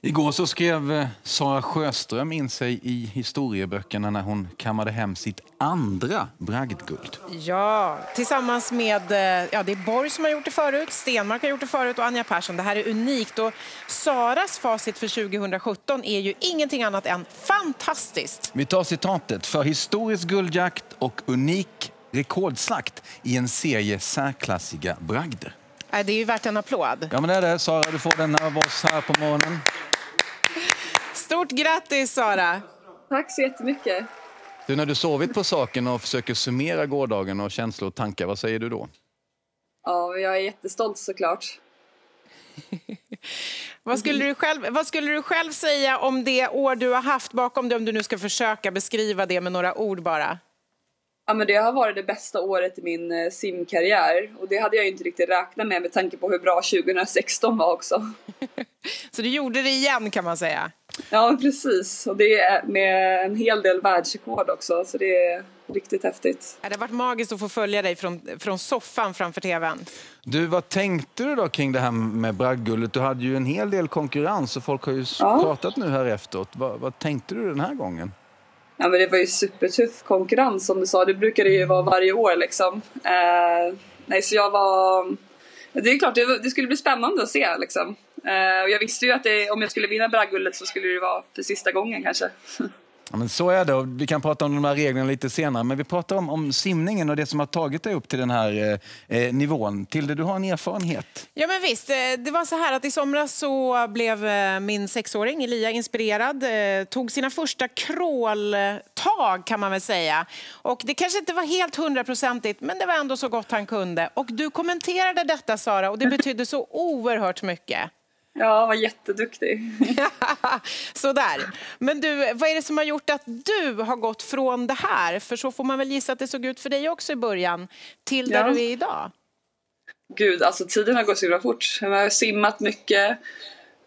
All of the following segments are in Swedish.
Igår så skrev eh, Sara Sjöström in sig i historieböckerna när hon kammade hem sitt andra bragdguld. Ja, tillsammans med eh, ja, det är Borg som har gjort det förut, Stenmark har gjort det förut och Anja Persson. Det här är unikt och Saras facit för 2017 är ju ingenting annat än fantastiskt. Vi tar citatet. För historisk guldjakt och unik rekordslakt i en serie särklassiga bragder. Det är ju värt en applåd. Ja men det är det. Sara, du får den av oss här på morgonen. Stort grattis Sara! Tack så jättemycket. Du, när du sovit på saken och försöker summera gårdagen och känslor och tankar, vad säger du då? Ja, jag är jättestolt såklart. vad, skulle du själv, vad skulle du själv säga om det år du har haft bakom dig, om du nu ska försöka beskriva det med några ord bara? Ja men det har varit det bästa året i min eh, simkarriär och det hade jag inte riktigt räknat med med tanke på hur bra 2016 var också. Så du gjorde det igen kan man säga? Ja precis och det är med en hel del världsrekord också så det är riktigt häftigt. Det har varit magiskt att få följa dig från, från soffan framför tvn. Du, vad tänkte du då kring det här med bragdguldet? Du hade ju en hel del konkurrens och folk har ju ja. pratat nu här efteråt. Vad, vad tänkte du den här gången? Ja men det var ju supertuff konkurrens som du sa, det brukar det ju vara varje år liksom. Eh, nej så jag var... Det är klart, det, det skulle bli spännande att se liksom. Eh, och jag visste ju att det, om jag skulle vinna bragdguldet så skulle det vara för sista gången kanske. Ja, men så är det. Vi kan prata om de här reglerna lite senare. Men vi pratar om, om simningen och det som har tagit dig upp till den här eh, eh nivån. Tilde, du har en erfarenhet. Ja, men visst. Eh, det var så här att i somras så blev eh, min sexåring Elia inspirerad. Tog sina första crawltag kan man väl säga. Och det kanske inte var helt hundraprocentigt, men det var ändå så gott han kunde. Och du kommenterade detta, Sara, och det betydde så oerhört mycket. Ja, var jätteduktig. Sådär. Men du, vad är det som har gjort att du har gått från det här, för så får man väl gissa att det såg ut för dig också i början, till där ja. du är idag? Gud, alltså tiden har gått så himla fort. Jag har simmat mycket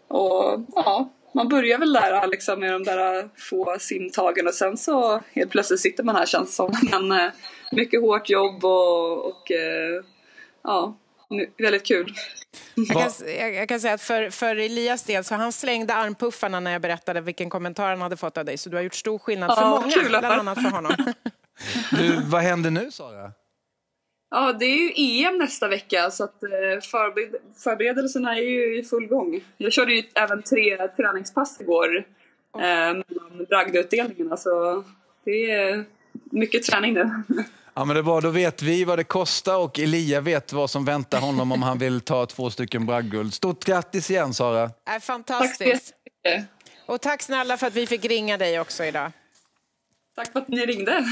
och ja, man börjar väl där liksom med de där få simtagen och sen så helt plötsligt sitter man här känns det som. Men eh, mycket hårt jobb och, och eh, ja, väldigt kul. Jag kan, jag kan, säga att för, för Elias del så han slängde armpuffarna när jag berättade vilken kommentar han hade fått av dig. Så du har gjort stor skillnad för många, kul. bland annat för honom. Du, vad händer nu Sara? Ja, det är ju EM nästa vecka så att eh, förbered förberedelserna är ju i full gång. Jag körde ju även tre träningspass igår eh, mellan bragdutdelningarna så det är mycket träning nu. Ja, men det var, då vet vi vad det kostar och Elia vet vad som väntar honom om han vill ta två stycken bragdguld. Stort grattis igen Sara! Äh, fantastiskt! Tack och tack snälla för att vi fick ringa dig också idag. Tack för att ni ringde.